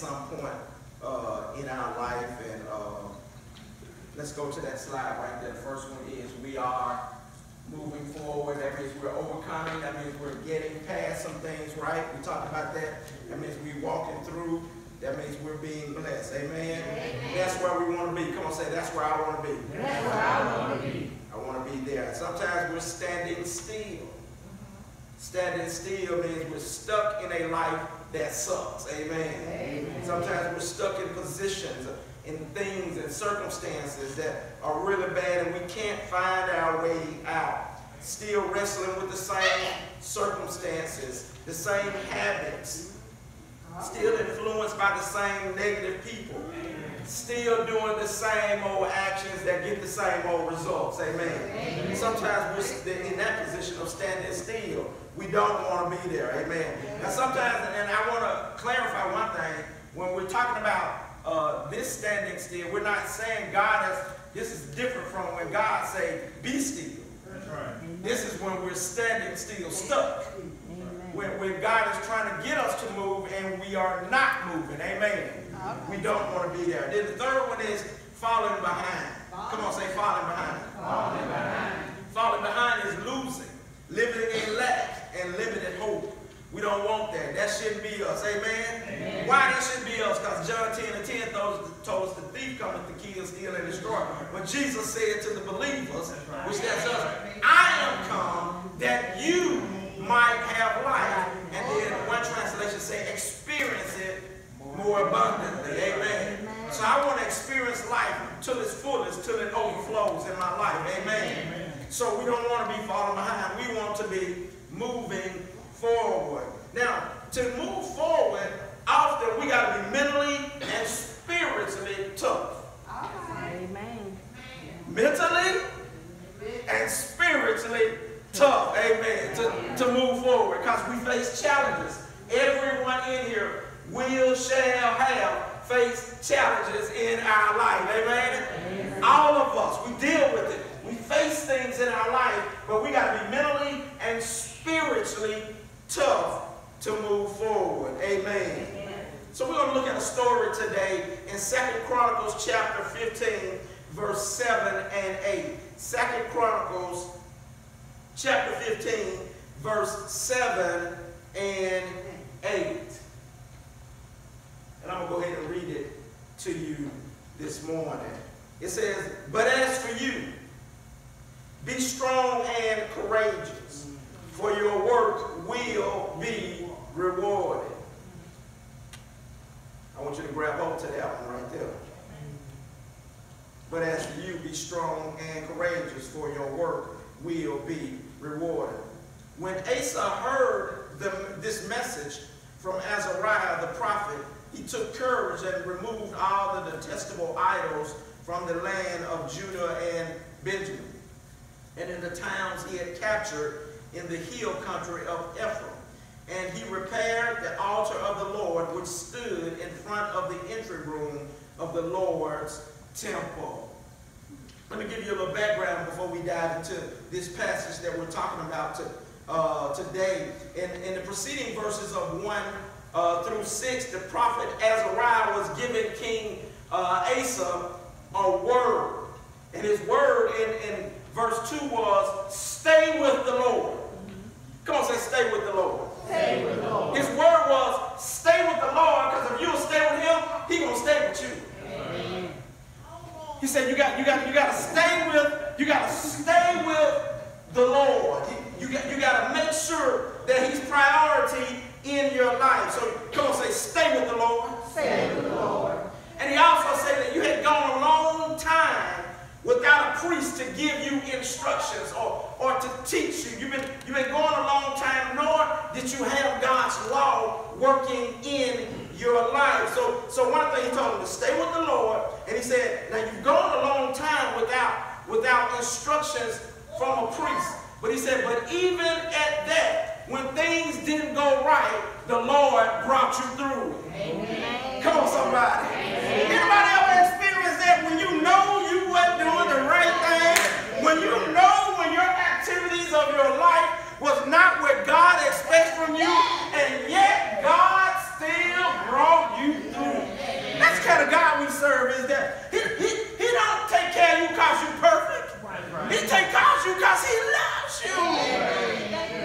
some point uh, in our life. And uh, let's go to that slide right there. The first one is we are moving forward. That means we're overcoming. That means we're getting past some things, right? We talked about that. That means we're walking through. That means we're being blessed. Amen? Amen. That's where we want to be. Come on, say, that's where I want to be. That's where I want to be. I want to be there. Sometimes we're standing still. Standing still means we're stuck in a life that sucks. Amen. Amen. Sometimes we're stuck in positions, in things and circumstances that are really bad and we can't find our way out. Still wrestling with the same circumstances, the same habits, uh-huh. still influenced by the same negative people, still doing the same old actions that get the same old results. Amen. Amen. Sometimes we're in that position of standing still. We don't want to be there. Amen. Now sometimes, and I want to clarify one thing, when we're talking about uh, this standing still, we're not saying God has, this is different from when God say, be still. That's right. This is when we're standing still, stuck. When, when God is trying to get us to move and we are not moving. Amen. We don't want to be there. Then the third one is falling behind. Come on, say falling behind. Falling behind. Falling behind is losing, living in lack and living limited hope. We don't want that. That shouldn't be us. Amen? Amen. Why that shouldn't be us? Because John 10 and 10 told, told us the thief cometh to kill, steal, and destroy. But Jesus said to the believers, which that's us, I am come that you might have life. And then one translation say, experience it more abundantly. Amen. So I want to experience life to its fullest, till it overflows in my life. Amen. So we don't want to be falling behind. We want to be moving forward. Now, to move forward, often we got to be mentally and spiritually tough. Amen. Mentally and spiritually tough. Amen. To, to move forward because we face challenges. Everyone in here will, shall have face challenges in our life. Amen. Amen. All of us, we deal with it. We face things in our life, but we got to be mentally and spiritually tough to move forward. Amen. Amen. So we're going to look at a story today in Second Chronicles chapter 15, verse 7 and 8. Second Chronicles chapter 15, verse 7 and 8. And I'm going to go ahead and read it to you this morning. It says, But as for you, be strong and courageous, for your work will be rewarded. I want you to grab hold to that one right there. But as for you, be strong and courageous, for your work will be rewarded. When Asa heard the, this message from Azariah the prophet, he took courage and removed all the detestable idols from the land of Judah and Benjamin and in the towns he had captured in the hill country of Ephraim. And he repaired the altar of the Lord, which stood in front of the entry room of the Lord's temple. Let me give you a little background before we dive into this passage that we're talking about to, uh, today. In, in the preceding verses of 1 uh, through 6, the prophet Azariah was giving King uh, Asa a word. And his word in, in verse 2 was, stay with the Lord. Come on, say, stay with the Lord. Stay with the Lord. His word was, stay with the Lord, because if you'll stay with him, he gonna stay with you. Amen. He said, you got, you got, you got to stay with, you got to stay with the Lord. You, you, got, you got to make sure that he's priority in your life. So come on, say, stay with the Lord. Stay with the Lord. And he also said that you had gone a long time without a priest to give you instructions or, or to teach you. You've been, you've been going a long time, nor did you have God's law working in your life. So, so one thing he told him to stay with the Lord, and he said, now you've gone a long time without, without instructions from a priest. But he said, but even at that, when things didn't go right, the Lord brought you through. Amen. Come on, somebody. Amen. Anybody ever experienced that when you know you weren't doing the right thing? When you know when your activities of your life was not what God expects from you, and yet God still brought you through. That's kind of God we serve, is that he, he, he don't take care of you because you're perfect. He takes care of you because he loves you.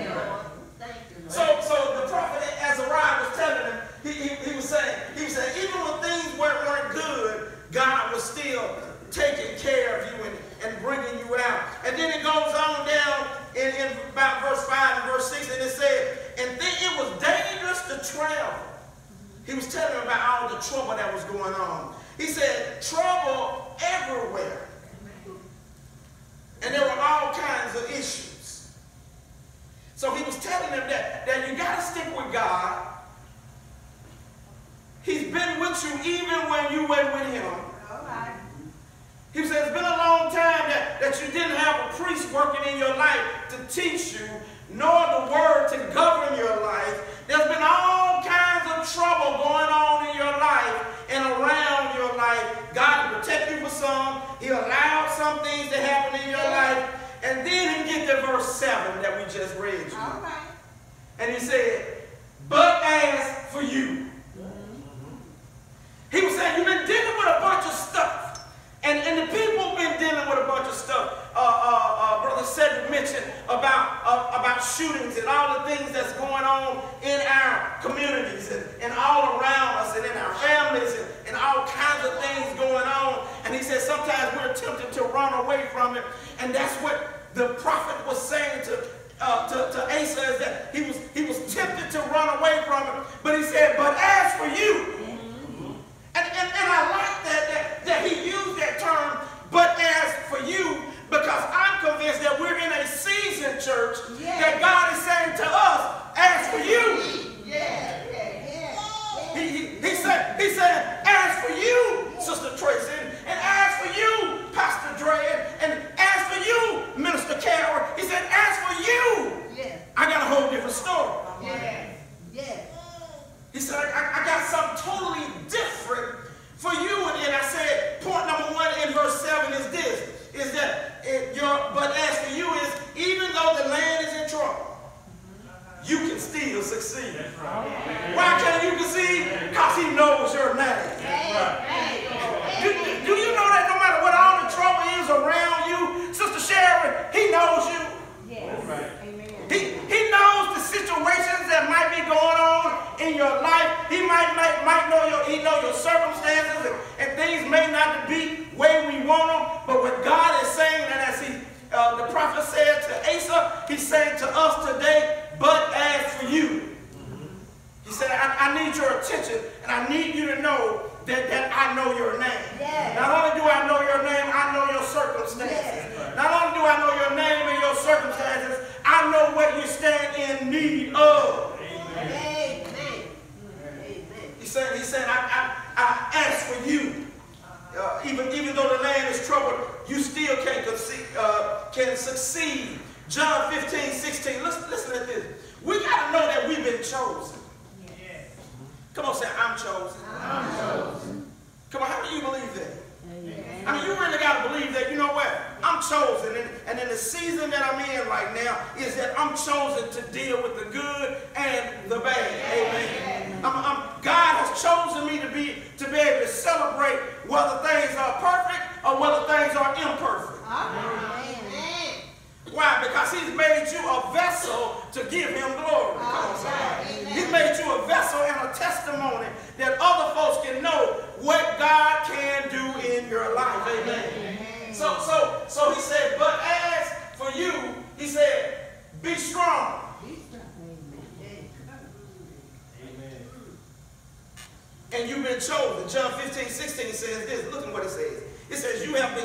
emperor.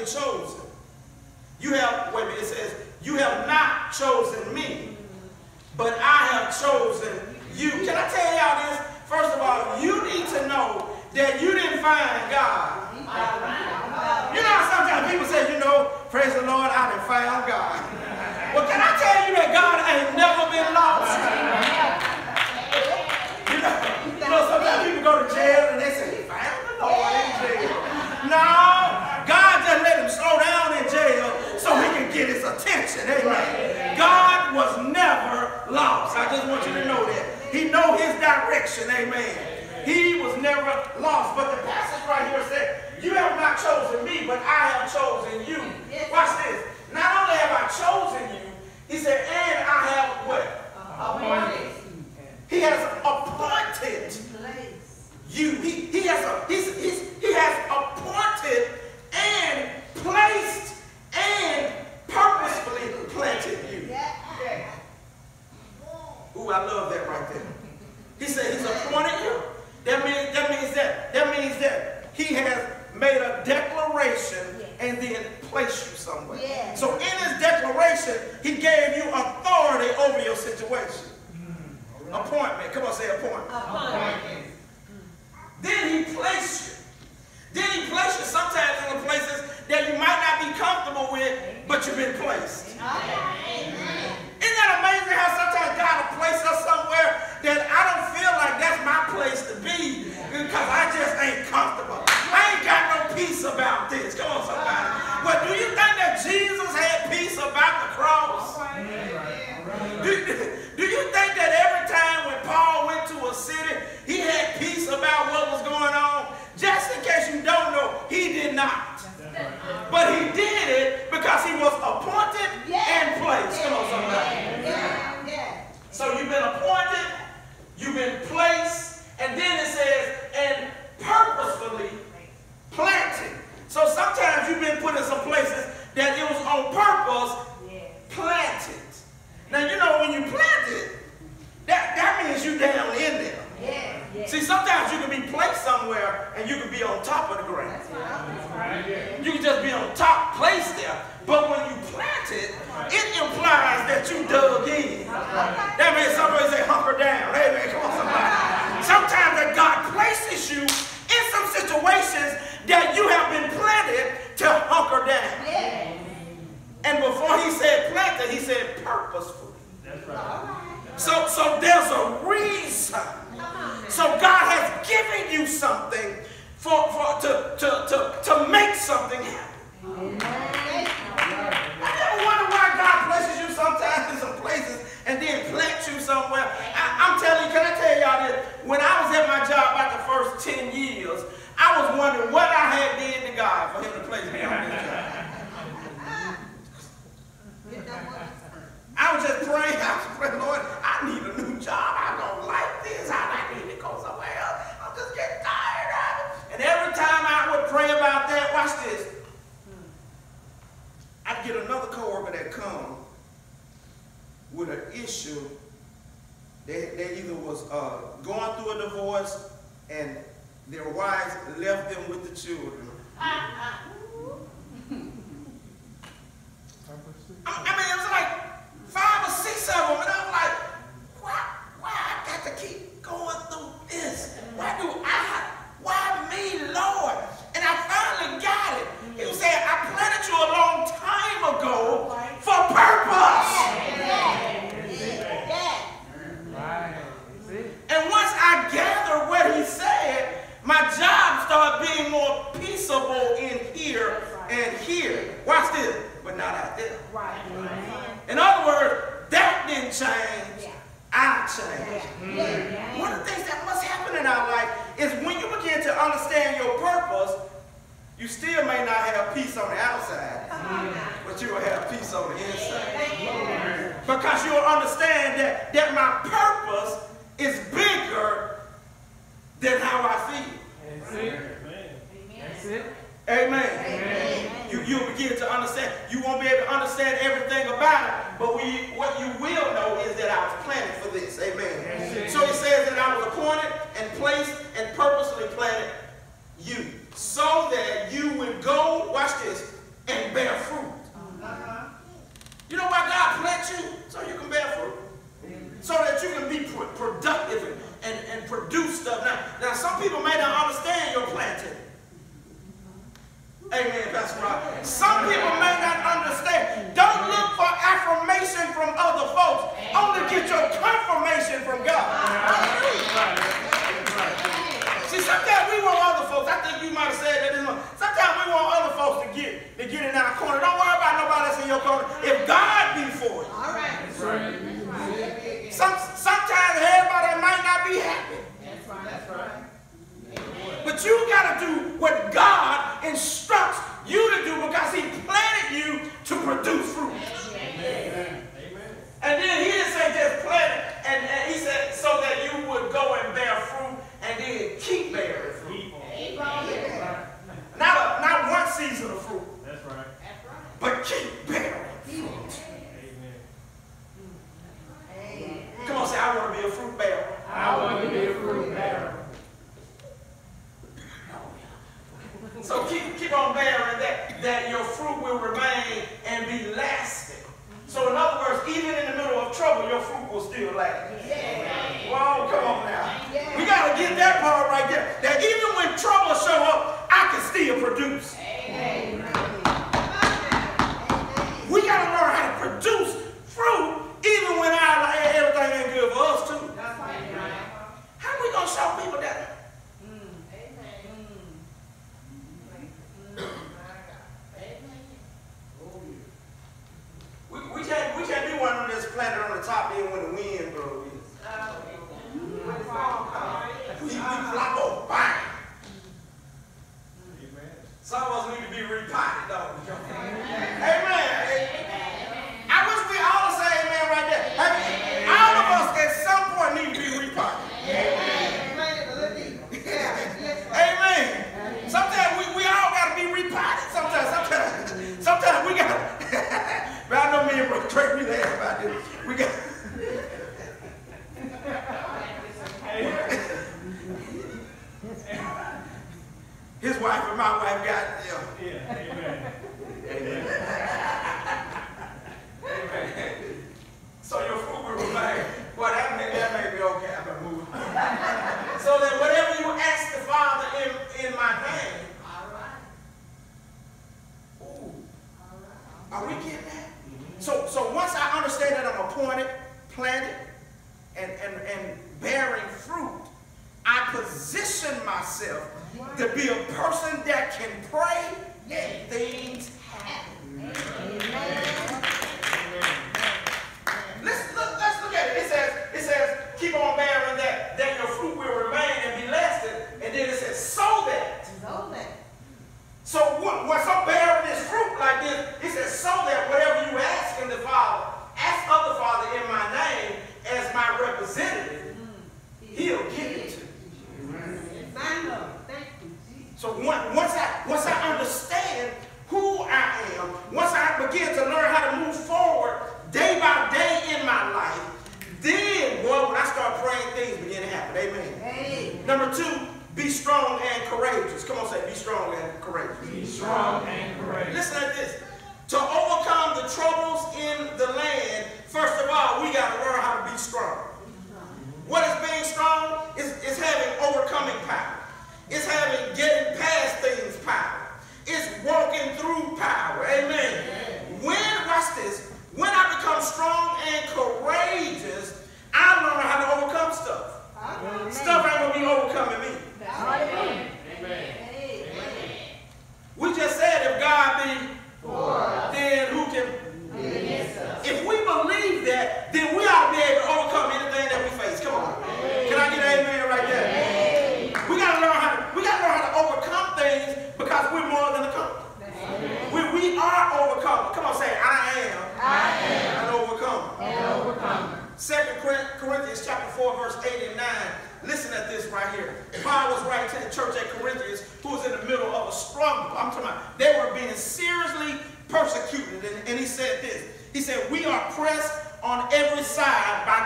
been chosen. You have, wait a minute, it says, you have not chosen me, but I have chosen you. Can I tell y'all this? First of all, you need to know that you didn't find God. You know sometimes people say, you know, praise the Lord, I didn't find God. Well, can I tell you that God ain't never been lost? Amen. God was never lost. I just want you to know that. He know his direction. Amen. He was never lost. But the passage right here said, you have not chosen me, but I have chosen you. Watch this. Not only have I chosen you, he said, and I have what? Appointed. He has appointed you. He, he has a, he's, he's, he has appointed and placed and purposefully planted you. Ooh, I love that right there. He said he's appointed you. That means that means that that means that he has made a declaration and then placed you somewhere. Yeah. So in his declaration, he gave you authority over your situation. Mm-hmm. Appointment. Come on, say appointment. Appointment. Then he placed you. Then he placed you sometimes in the places that you might not be comfortable with, but you've been placed. Isn't that amazing how sometimes God will place us somewhere that I don't feel like that's my place to be because I just ain't comfortable. I ain't got no peace about this. Come on, somebody. But do you think that Jesus had peace about the cross? Do, do you think that every time when Paul went to a city, he had peace about what was going on? Just in case you don't know, he did not. But he did it because he was appointed and placed. Come on, somebody. So you've been appointed, you've been placed, and then it says, and purposefully planted. So sometimes you've been put in some places that it was on purpose planted. Now you know when you plant it, that, that means you down in there. See, sometimes you can be placed somewhere and you can be on top of the ground. You can just be on top, placed there. But when you plant it, it implies that you dug in. That means somebody say hunker down. Hey man, come on somebody. Sometimes that God places you in some situations that you have been planted to hunker down. And before he said planted, he said purposefully. So, so there's a reason. So God has given you something for, for to, to, to, to make something happen. I never wonder why God places you sometimes in some places and then plants you somewhere. I, I'm telling you, can I tell y'all this? When I was at my job about the first 10 years, I was wondering what I had did to God for him to place me on this job. I was just praying, I was praying, Lord, I need a new job. I don't like this. I, I need to go somewhere else. I'm just getting tired of it. And every time I would pray about that, watch this. I'd get another coworker that come with an issue. They, they either was uh, going through a divorce and their wives left them with the children.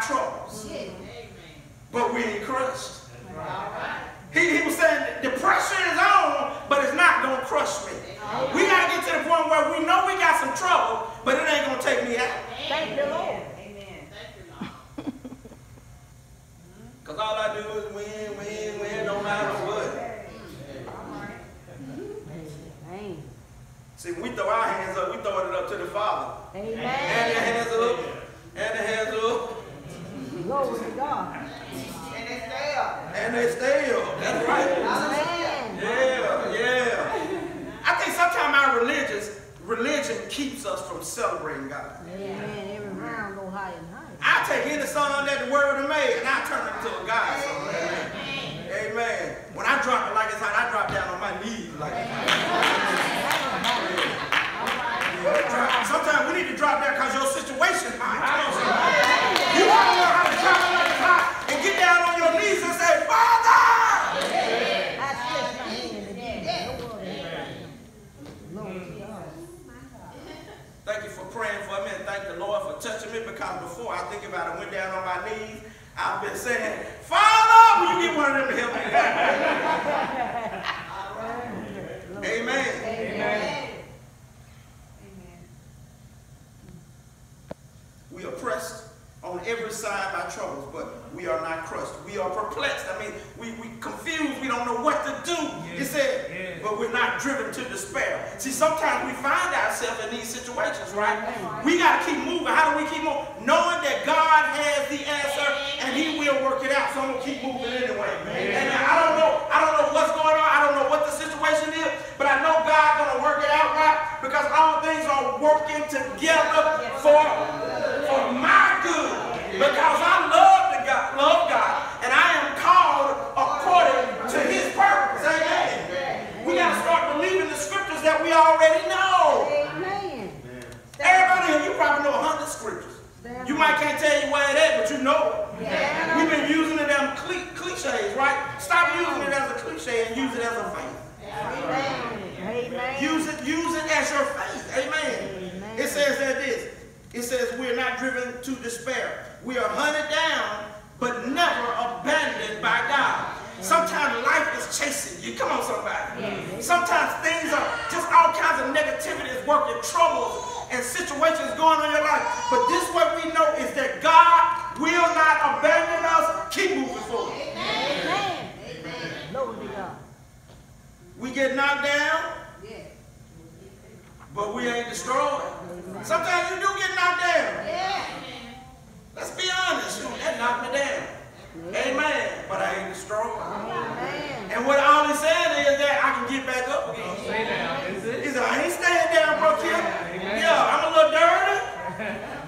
troubles. But we ain't crushed. He, he was saying the pressure is on, but it's not going to crush me. We got to get to the point where we know we got some trouble, but it ain't going to take me out. Thank you, Lord. Because all I do is win, win, win, no matter what. See, when we throw our hands up, we throw it up to the Father. And your hands up. and they stay up. That's right. Amen. Yeah, yeah. I think sometimes our religious religion keeps us from celebrating God. Amen. Every round go higher and higher. I take any song that the word of made and I turn it into a God song. Amen. Amen. When I drop it like it's hot, I drop down on my knees like it's hot. Yeah, drop- Sometimes we need to drop down because your situation hot. Come on, somebody. You want to know how to drop it like it's hot and get down on your knees and say, Father! I stretch my hand and do that. No other. Lord God. Thank you for praying for me and for touching me because before I think about it, went down on my knees. I've been saying, Father, will you get one of them to help me? Amen. Amen. We are pressed on every side by troubles, but we are not crushed. We are perplexed. I mean, we, we confused. We don't know what to do. It Yes. said, Yes. but we're not driven to despair. See, sometimes we find ourselves in these situations, right? We got to keep moving. How do we keep moving? Knowing that God has the answer and He will work it out. So I'm gonna keep moving anyway. And I don't know, I don't know what's going on. I don't know what the situation is, but I know God's gonna work it out, right? Because all things are working together for, for my good. Because I love the God, love God, and I am called according to His purpose. Amen. We gotta start believing the scriptures that we already know. Amen. Everybody here, you probably know a hundred scriptures. You might can't tell you where it is, but you know it. We've been using it as cli- cliches, right? Stop using it as a cliche and use it as a faith. Amen. Amen. Use it, use it as your faith. Amen. Amen. It says that this. It says we're not driven to despair. We are hunted down, but never abandoned by God. Sometimes life is chasing you. Come on, somebody. Sometimes things are just all kinds of negativity is working, troubles and situations going on in your life. But this what we know is that God will not abandon us. Keep moving forward. Amen. Glory to God. We get knocked down, but we ain't destroyed. Sometimes you do get knocked down. Let's be honest. Shoot, that knocked me down. Amen. But I ain't destroyed. Amen. And what all he's saying is that I can get back up again. Stay down. That's it. He said, I ain't staying down, bro. Amen. Yeah, I'm a little dirty.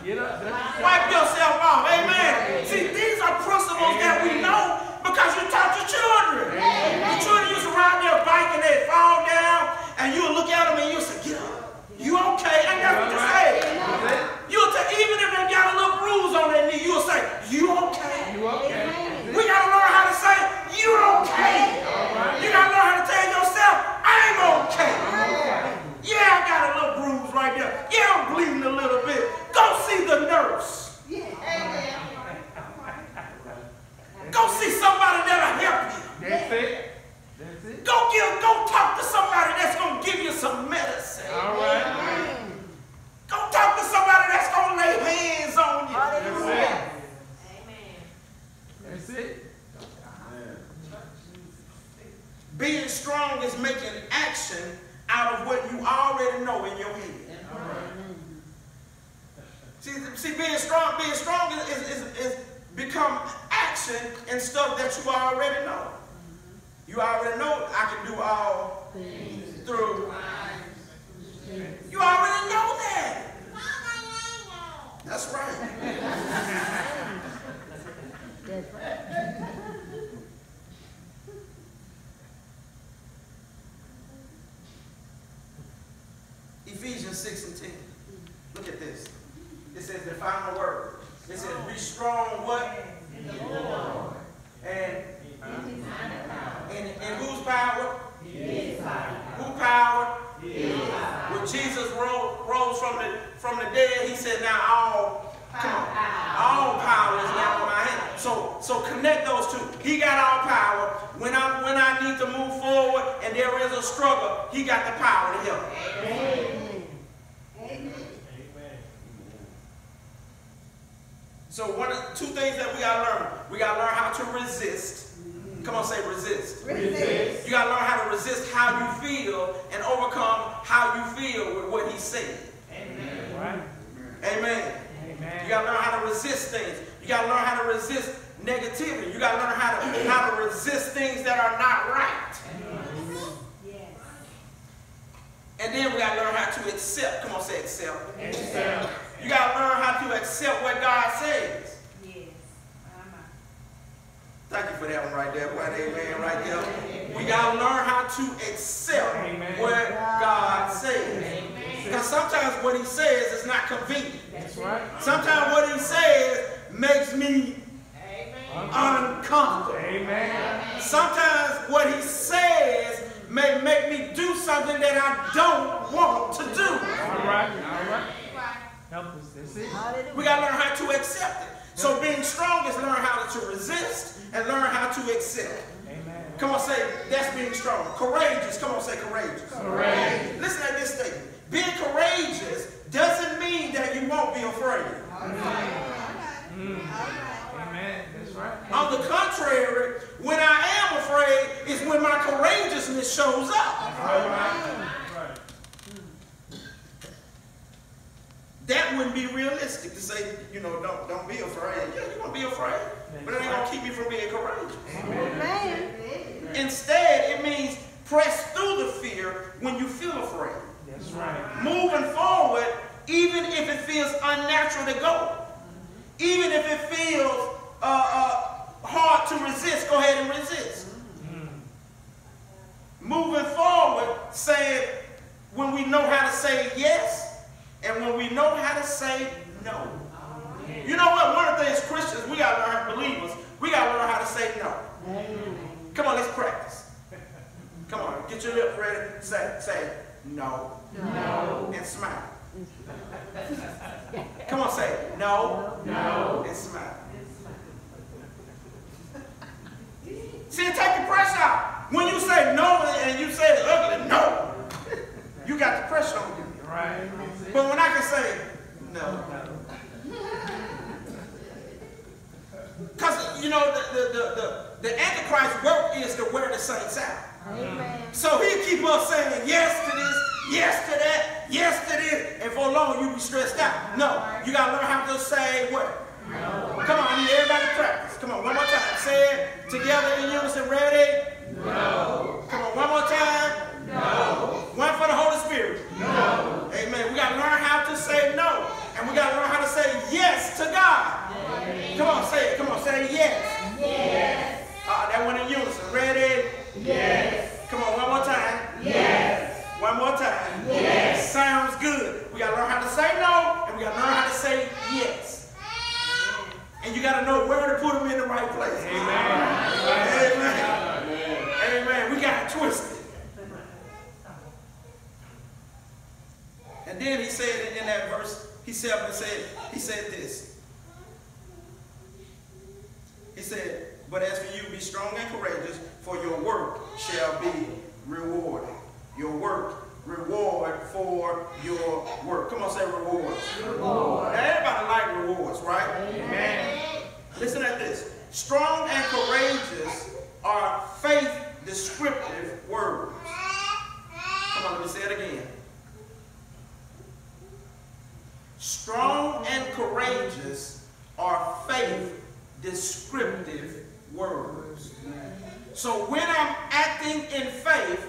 Get up. Wipe yourself off. Amen. See, these are principles that we know because you taught your children. Your children used to ride their bike and they'd fall down and you'll look at them and you'll say, get up. You okay? And that's what you say. You'll say, even if they got a little bruise on their knee, you'll say, you okay? You okay? We gotta learn how to say, you okay. You gotta learn how to tell yourself, I'm okay. Yeah, I got a little bruise right there. Yeah, I'm bleeding a little bit. Go see the nurse. Amen. Go see somebody that'll help you. That's it. That's it. Go give, go talk to somebody that's gonna give you some medicine. All right. Amen. Go talk to somebody that's gonna lay hands on you. That's Hallelujah. it. That's it. Being strong is making action out of what you already know in your head. See, see, being strong, being strong is, is, is, is become action and stuff that you already know. You already know I can do all through. You already know that. That's right. That's right. Ephesians 6 and 10. Look at this. It says the final word. It says, be strong what? And in, in whose power? Who power? When Jesus rose, rose from the from the dead, he said, now all come on, all power is now in my hand. So so connect those two. He got all power. When I when I need to move forward and there is a struggle, he got the power to help. Amen. So one of two things that we gotta learn. We gotta learn how to resist. Come on, say resist. Resist. You gotta learn how to resist how you feel and overcome how you feel with what he said. Right. Amen. You Amen. gotta learn how to resist things. You gotta learn how to resist negativity. You got to learn how to, how to resist things that are not right. Yes. And then we got to learn how to accept. Come on, say accept. Accept. You got to learn how to accept what God says. Yes. Uh-huh. Thank you for that one right there. Boy, amen right there. We got to learn how to accept Amen. what God says. Because sometimes what he says is not convenient. That's right. Sometimes what he says makes me uncomfortable. Amen. Sometimes what he says may make me do something that I don't want to do. All right. All right. Help us. That's it. Hallelujah. We got to learn how to accept it. So being strong is learn how to resist and learn how to accept. Amen. Come on, say, that's being strong. Courageous. Come on, say courageous. Courageous. Listen at this statement. Being courageous doesn't mean that you won't be afraid. Mm. Amen. That's right. On the contrary, when I am afraid is when my courageousness shows up. All right. Right. That wouldn't be realistic to say, you know, don't, don't be afraid. Yeah, you're going to be afraid. But it ain't going to keep you from being courageous. Amen. Instead, it means press through the fear when you feel afraid. That's right. Moving forward, even if it feels unnatural to go. Even if it feels uh, uh, hard to resist, go ahead and resist. Moving forward, saying when we know how to say yes and when we know how to say no. You know what? One of the things Christians, we got to learn, believers, we got to learn how to say no. Come on, let's practice. Come on, get your lips ready. Say, say no. No. And smile. Come on, say. No. And smile. See, take the pressure out. When you say no and you say it ugly, no. You got the pressure on you. Right. That's it. But when I can say no. Because, you know, the, the, the, the, the Antichrist work is to wear the saints out. Amen. So he'll keep on saying yes to this, yes to that, yes to this, and for long you be stressed out. No, you got to learn how to say what? No. Come on, I need everybody to practice. Come on, one more time. Say it together in unison. Ready? No. Come on, one more time. No. One for the Holy Spirit. No. Amen. We got to learn how to say no. And we got to learn how to say yes to God. Come on, say it. Come on, say yes. Yes. Uh, that one in unison. Ready? Yes. Come on, one more time. Yes. One more time. Yes. Sounds good. We got to learn how to say no, and we got to learn how to say yes. And you got to know where to put them in the right place. Amen. Amen. Amen. We got to twist it And then he said in that verse, he said, and said, he said this. He said, but as for you, be strong and courageous, for your work shall be rewarded. Your work, reward for your work. Come on, say rewards. Reward. Now, everybody like rewards, right? Amen. Listen at this. Strong and courageous are faith descriptive words. Come on, let me say it again. Strong and courageous are faith descriptive words. So when I'm acting in faith,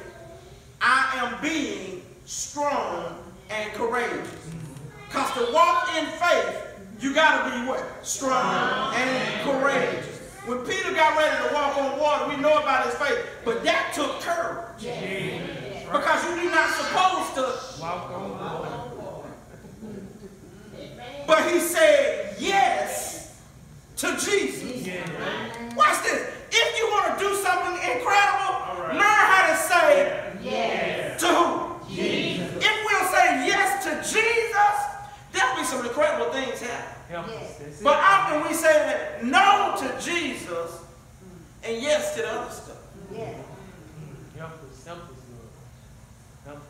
I am being strong and courageous. Because to walk in faith, you got to be what? Strong and courageous. When Peter got ready to walk on water, we know about his faith, but that took courage. Because you're not supposed to Walk on water. But he said yes to Jesus. Yeah. Watch this. If you want to do something incredible, right. learn how to say Yeah. to who? Jesus. If we'll say yes to Jesus, there'll be some incredible things happen. Help us. That's it. But often we say no to Jesus and yes to the other stuff. Yes. Help us. Help us, Lord. Help us.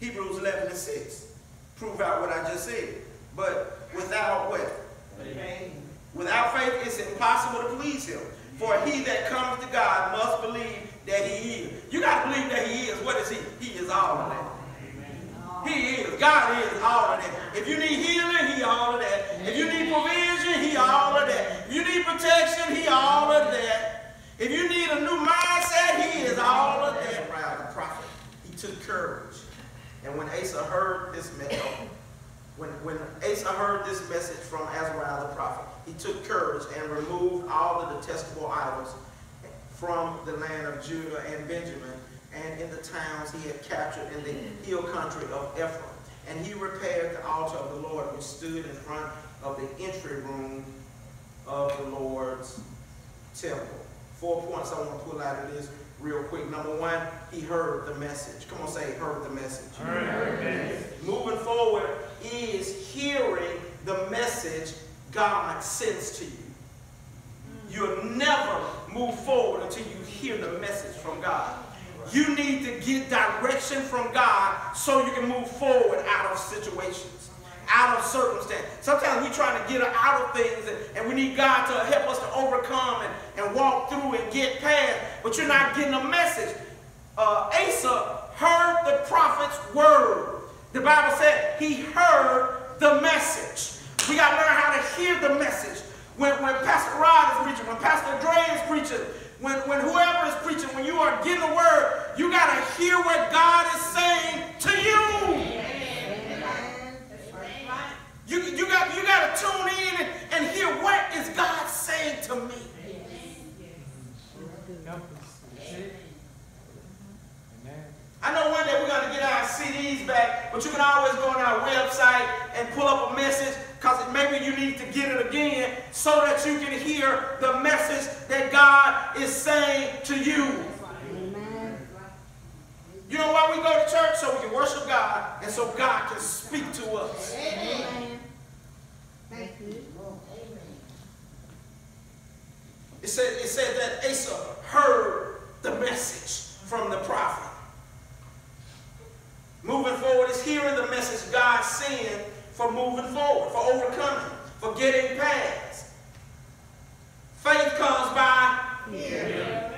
Hebrews 11 and 6. Prove out what I just said. But without what? Without faith, it's impossible to please him. For he that comes to God must believe that he is. You got to believe that he is. What is he? He is all of that. He is. God is all of that. If you need healing, he all of that. If you need provision, he all of that. If you need protection, he all of that. If you need a new mindset, he is all of that. Right, the prophet. He took courage. And when Asa heard this message, oh, when, when Asa heard this message from Azariah the prophet, he took courage and removed all the detestable idols from the land of Judah and Benjamin and in the towns he had captured in the hill country of Ephraim. And he repaired the altar of the Lord which stood in front of the entry room of the Lord's temple. Four points I want to pull out of this real quick. Number one, he heard the message. Come on, say he heard the message. Heard Moving forward is hearing the message God sends to you. You'll never move forward until you hear the message from God. You need to get direction from God so you can move forward out of situations, out of circumstance. Sometimes we're trying to get out of things and, and we need God to help us to overcome and, and walk through and get past, but you're not getting a message. Uh, Asa heard the prophet's word. The Bible said he heard the message. We got to learn how to hear the message. When, when Pastor Rod is preaching, when Pastor Dre is preaching, when, when whoever is preaching, when you are getting the word, you got to hear what God is saying to you. You, you got you got to tune in and, and hear what is God saying to me. I know one day we're going to get our CDs back, but you can always go on our website and pull up a message because maybe you need to get it again so that you can hear the message that God is saying to you. You know why we go to church? So we can worship God and so God can speak to us. Amen. It said, it said that Asa heard the message from the prophet. Moving forward is hearing the message God sent for moving forward, for overcoming, for getting past. Faith comes by hearing.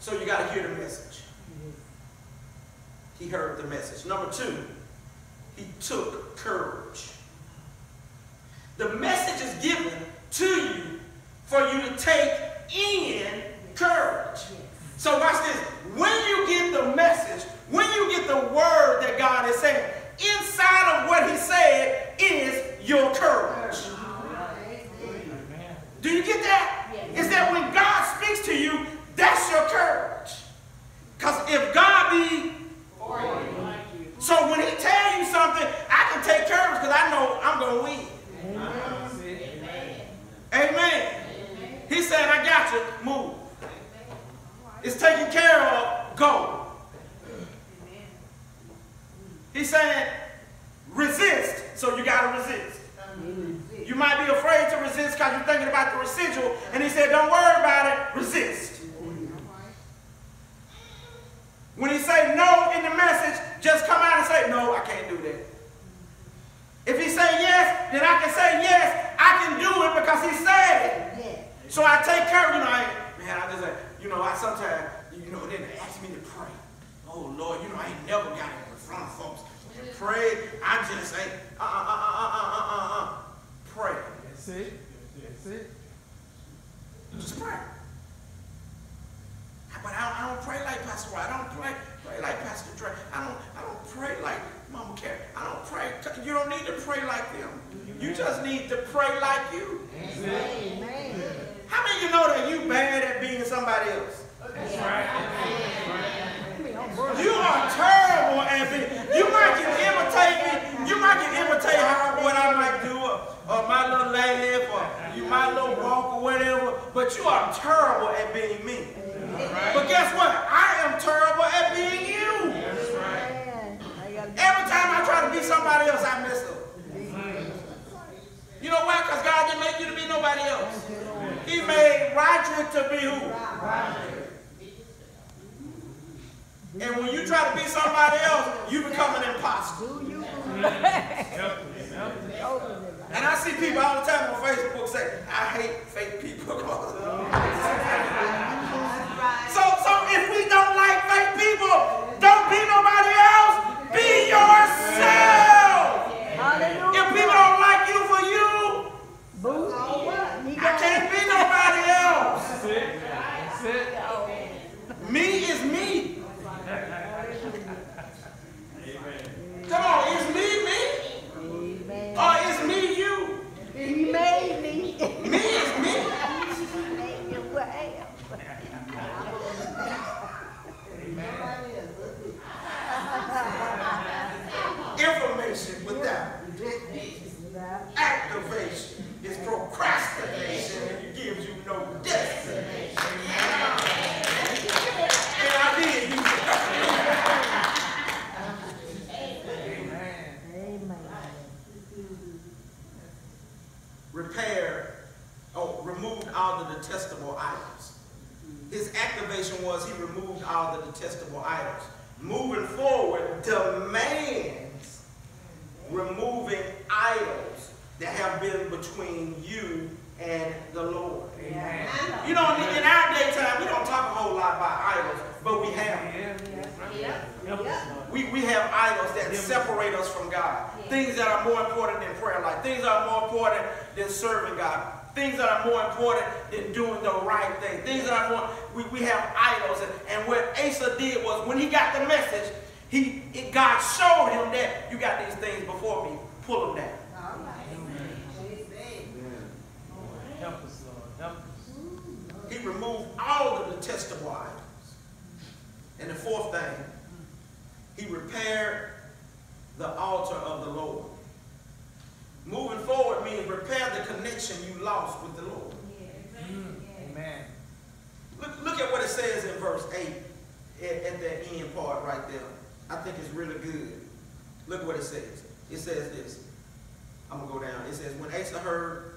So you got to hear the message. He heard the message. Number two, he took courage. The message is given to you for you to take in courage. So watch this. When you get the message, when you get the word that God is saying, inside of what he said is your courage. Do you get that? Is that when God speaks to you, that's to be somebody else, you become an imposter. Do you? Help us. And I see people all the time on Facebook say, I hate fake people. so, so if we don't like fake people, don't be nobody else. Be yourself. Hallelujah. If people don't like you for you, Activation is procrastination and it gives you no destination. And I did use it. Amen. Amen. Repair, oh, removed all the detestable idols. His activation was he removed all the detestable. Moving forward demands removing idols that have been between you and the Lord. Amen. You know, in in our daytime, we don't talk a whole lot about idols, but we have. Yeah. Help us, We, we have idols that separate us from God. Things that are more important than prayer life. Things that are more important than serving God. Things that are more important than doing the right thing. Things that are more, we, we have idols. And, and what Asa did was when he got the message, he it, God showed him that you got these things before me. Pull them down. Help us, Lord. Help us. He removed all the detestable items. And the fourth thing, he repaired the altar of the Lord. Moving forward means repair the connection you lost with the Lord. Mm. Amen. Look, look at what it says in verse 8 at, at that end part right there. I think it's really good. Look what it says. It says this. I'm going to go down. It says, When Asa heard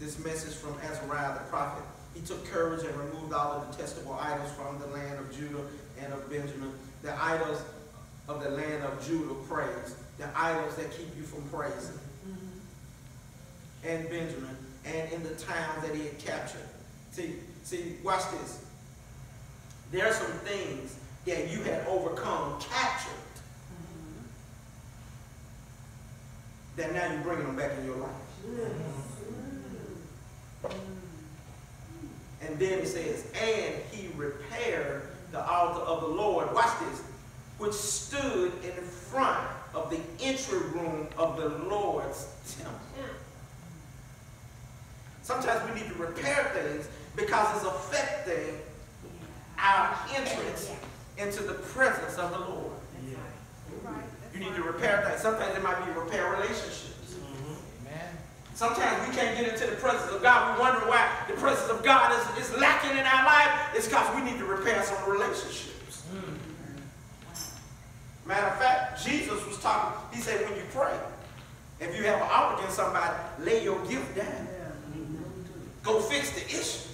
this message from Azariah the prophet, he took courage and removed all the detestable idols from the land of Judah and of Benjamin. The idols of the land of Judah praise. The idols that keep you from praising. And Benjamin. And in the towns that he had captured. See, see, watch this. There are some things that you had overcome, captured, that now you're bringing them back in your life. And then it says, and he repaired the altar of the Lord, watch this, which stood in front of the entry room of the Lord's temple. Sometimes we need to repair things because it's affecting our entrance into the presence of the Lord. You need to repair things. Sometimes it might be repair relationships. Mm-hmm. Sometimes we can't get into the presence of God. We wonder why the presence of God is, is lacking in our life. It's because we need to repair some relationships. Matter of fact, Jesus was talking, he said, when you pray, if you have an ought against somebody, lay your gift down. Go fix the issue.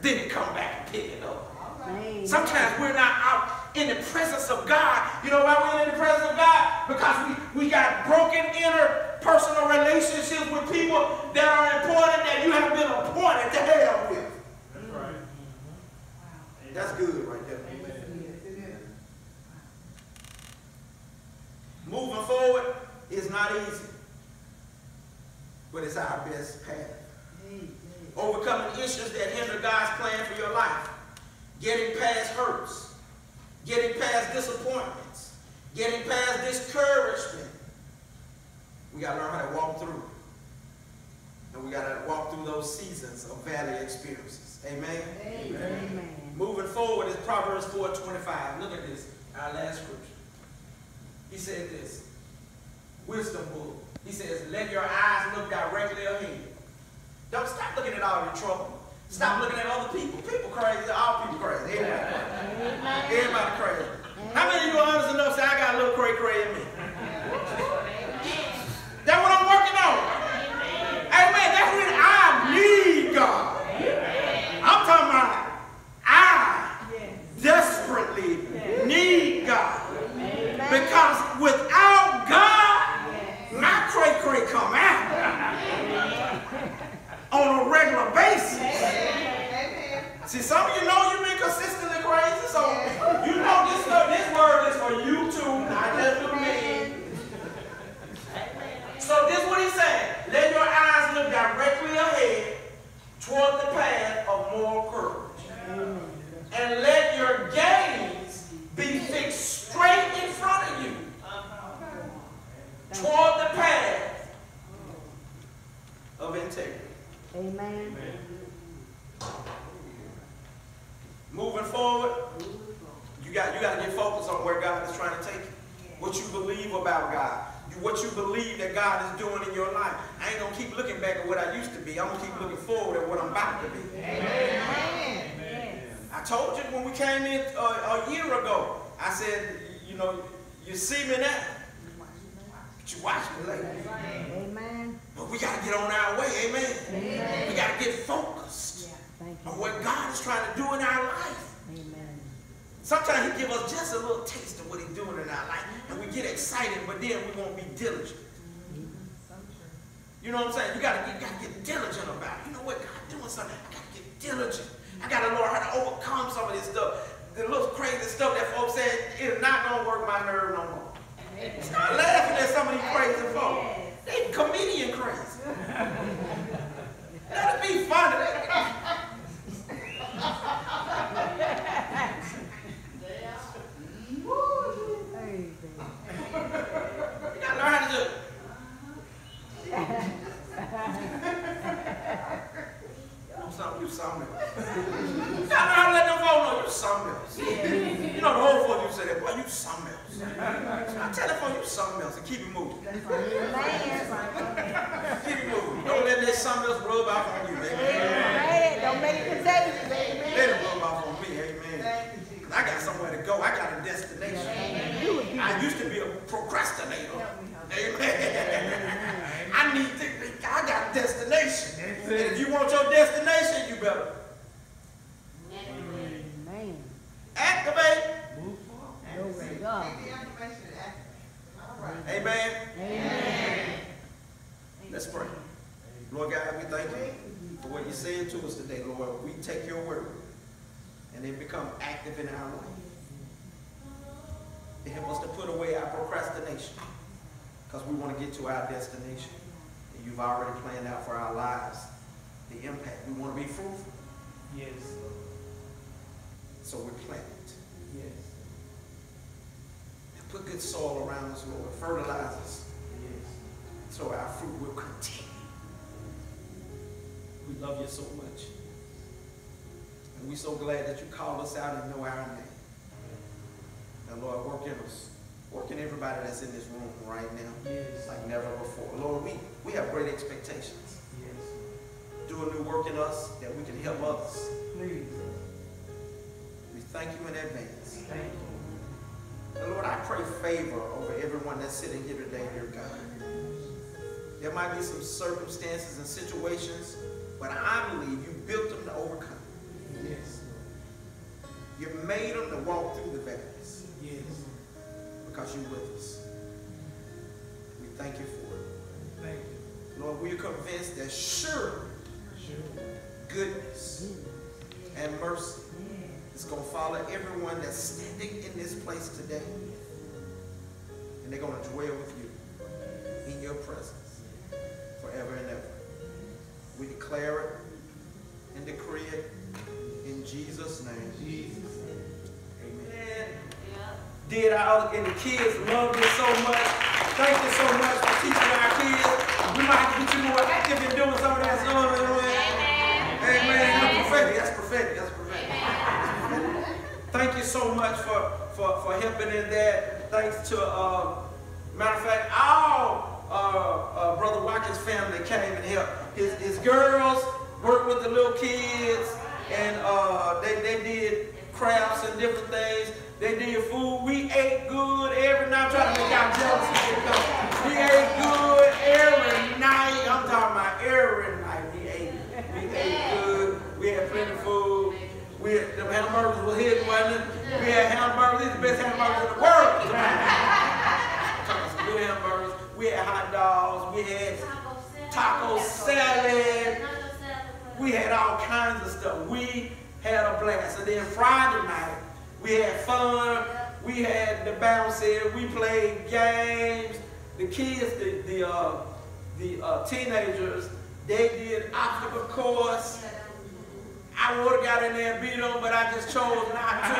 Then come back and pick it up. Sometimes we're not out in the presence of God. You know why we're in the presence of God? Because we, we got broken interpersonal relationships with people that are important that you have been appointed to hell with. That's right. That's good right there. Moving forward is not easy, but it's our best path. Overcoming issues that hinder God's plan for your life. Getting past hurts. Getting past disappointments. Getting past discouragement. We got to learn how to walk through. And we got to walk through those seasons of valley experiences. Amen? Amen. Moving forward is Proverbs 4.25. Look at this, our last scripture. He said this, wisdom book. He says, let your eyes look directly ahead. Don't stop looking at all your trouble. Stop looking at other people. People crazy, all people crazy. Everybody crazy. Everybody crazy. How many of you are honest enough to say, I got a little cray cray in me? That's what I'm working on. Amen. That's when I need God. I'm talking about I desperately need God. Because without God, my cray cray come out on a regular basis. See, some of you know you've been consistently crazy, so you know this stuff, this word is for you too, not just for me. So this is what he's saying. Let your eyes look directly ahead toward the path of moral courage. And let your gaze be fixed straight in front of you toward the path of integrity. Amen. Moving forward, you got you got to get focused on where God is trying to take you. What you believe about God. what you believe that God is doing in your life. I ain't gonna keep looking back at what I used to be. I'm gonna keep looking forward at what I'm about to be. Amen. I told you when we came in uh, a year ago, I said, you know, you see me now, but you watch me later. Amen. But we gotta get on our way, amen. Amen. We gotta get focused Thank on you. what God is trying to do in our life. Amen. Sometimes he give us just a little taste of what he's doing in our life, and we get excited, but then we won't be diligent. You know what I'm saying? You gotta, you gotta get diligent about it. You know what? God doing something. I gotta get diligent. I gotta learn how to overcome some of this stuff. The little crazy stuff that folks say is not gonna work my nerve no more. Start laughing at some of these crazy folks. They comedian crazy. That'll be funny. Don't let that something else rub off on you, baby. Amen. Don't make it contagious. Amen. Let it rub off on me, amen. 'Cause I got somewhere to go. I got a destination. Be I used to be a procrastinator. Amen. I need to, I got a destination. And if you want your destination, you better Amen. activate. Move forward. Glory to God. Amen. Amen. Let's pray. Lord God, we thank you for what you said to us today, Lord. We take your word and it become active in our life. It help us to put away our because we want to get to our destination. And you've already planned out for our lives the impact. We want to be fruitful, Yes. so we plant it. Yes. And put good soil around us, Lord. Fertilize us Yes. so our fruit will continue. We love you so much. And we're so glad that you called us out and know our name. Now, Lord, work in us. Work in everybody that's in this room right now Yes. like never before. Lord, we, we have great expectations. Yes. Do a new work in us that we can help others. Please. We thank you in advance. Thank you. And Lord, I pray favor over everyone that's sitting here today, dear God. There might be some circumstances and situations, but I believe you built them to overcome. Yes. You made them to walk through the valleys Yes. Because you're with us. We thank you for it. Thank you. Lord, we are convinced that surely Sure. goodness and mercy is going to follow everyone that's standing in this place today. And they're going to dwell with you in your presence forever and ever. We declare it and decree it in Jesus' name. Jesus. Amen. Did our and the kids love this so much. Thank you so much for teaching our kids. We might get you more active in doing some of that stuff. Amen. Amen. That's prophetic. That's prophetic. That's prophetic. Thank you so much for, for, for helping in that. Thanks to, uh, matter of fact, all uh, uh, Brother Watkins' family came and helped. His, his girls worked with the little kids, and uh, they, they did crafts and different things. They did food. We ate good every night. I'm trying to make y'all jealous. We ate good every night. I'm talking about every night. We ate. We ate good. We had plenty of food. We had, them hamburgers was hidden, wasn't it? We had hamburgers. These are the best hamburgers in the world. Some good hamburgers. We had hot dogs. We had taco salad. We had all kinds of stuff. We had a blast. And then Friday night, we had fun. We had the bouncy. We played games. The kids, the the uh, the uh, teenagers, they did obstacle course. I would have got in there and beat them, but I just chose not to.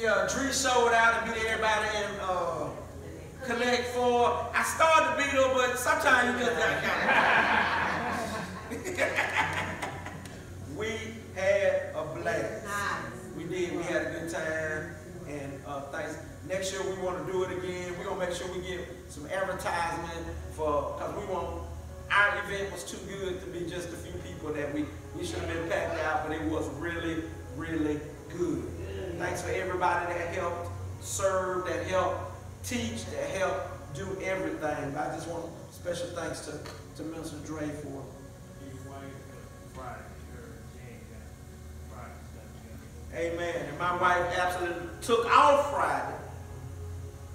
Yeah, Dre showed out and beat everybody and uh, collect four. I started to beat them, but sometimes you just got We had a blast. We did. We had a good time. And uh, thanks. Next year we want to do it again. We're gonna make sure we get some advertisement for because we want our event was too good to be just a few people that we we should have been packed out, but it was really, really good. Thanks for everybody that helped serve, that helped teach, that helped do everything. But I just want special thanks to, to Minister Dre for His wife, Friday, her, Jane got Friday stuff. Amen. And my wife absolutely took off Friday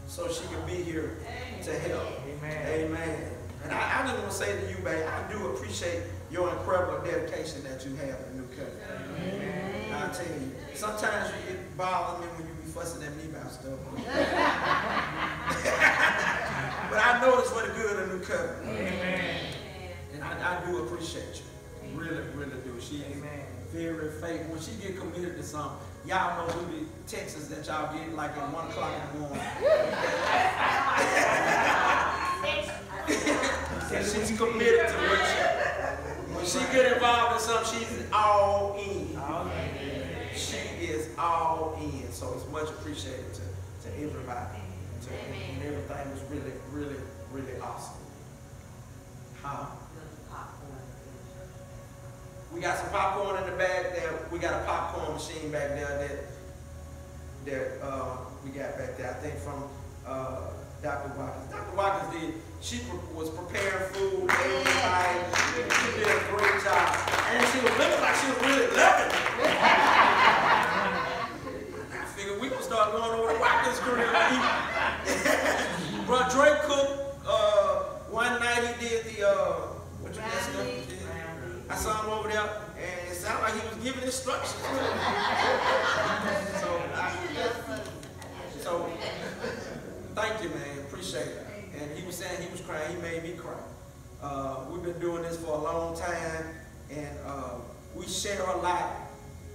so she can be here to help. Amen. Amen. And I, I just want to say to you, babe, I do appreciate your incredible dedication that you have in New Covenant. I tell you, sometimes you get bothered me when you be fussing at me about stuff. but I know it's for the good of New Covenant. Amen. And I, I do appreciate you. Really, really do. She is very faithful. When she get committed to something, y'all know we be Texas that y'all get like at 1 o'clock in the morning. And she's committed to what she, when she get involved in something, she's all in. She is all in. So it's much appreciated to, to everybody. To, and everything was really, really, really awesome. Huh? We got some popcorn in the back there. We got a popcorn machine back there that that uh, we got back there. I think from uh, Dr. Watkins. Dr. Watkins did. She was preparing food. Everybody. She did a great job, and she was looking like she was really loving it. I figured we gonna start going over to Watkins career. Bro, Drake cooked uh, one night. He did the uh, what you that stuff? he did? I saw him over there, and it sounded like he was giving instructions. so, I, so, thank you, man. Appreciate it. And he was saying he was crying. He made me cry. Uh, we've been doing this for a long time, and uh, we share a lot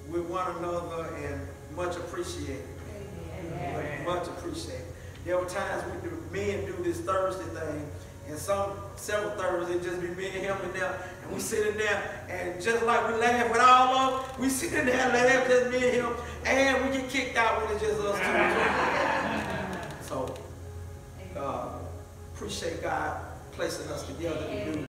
with one another, and much appreciated. Much appreciated. There were times we do, men do this Thursday thing, and some several Thursdays just be me and him and we sitting there, and just like we laugh with all of them, we sitting there and laugh just me and him, and we get kicked out when it's just us two. so, uh, appreciate God placing us together to do